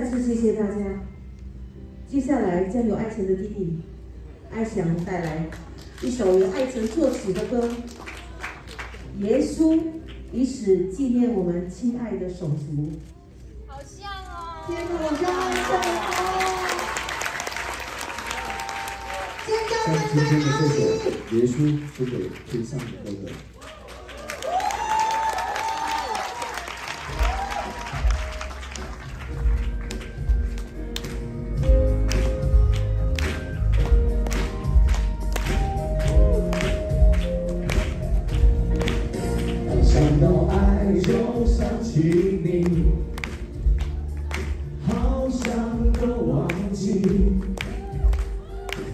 谢谢大家。接下来将由爱晨的弟弟爱翔带来一首由爱晨作曲的歌《耶稣以使纪念我们亲爱的手足》。好像哦！天哪，我像爱晨哦！尖叫像今天的这首《耶稣是给天上的哥哥》。想到爱就想起你，好想都忘记。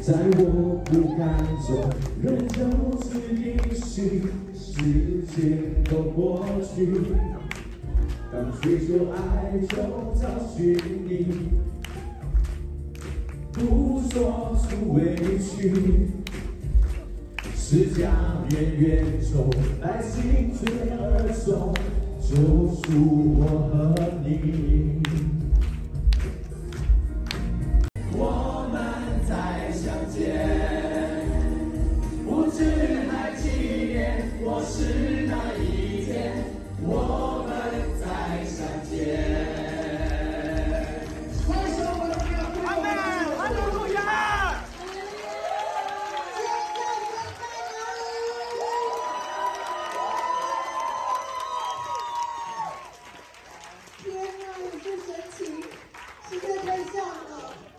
在我不敢走，人就是一许，时间都过去。当追求爱就找寻你，不说出委屈。是家远远走，来心追而走，救赎我和你。天哪，也是神奇，实在太像了。